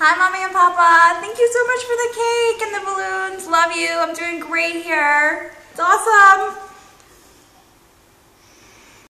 Hi, Mommy and Papa. Thank you so much for the cake and the balloons. Love you. I'm doing great here.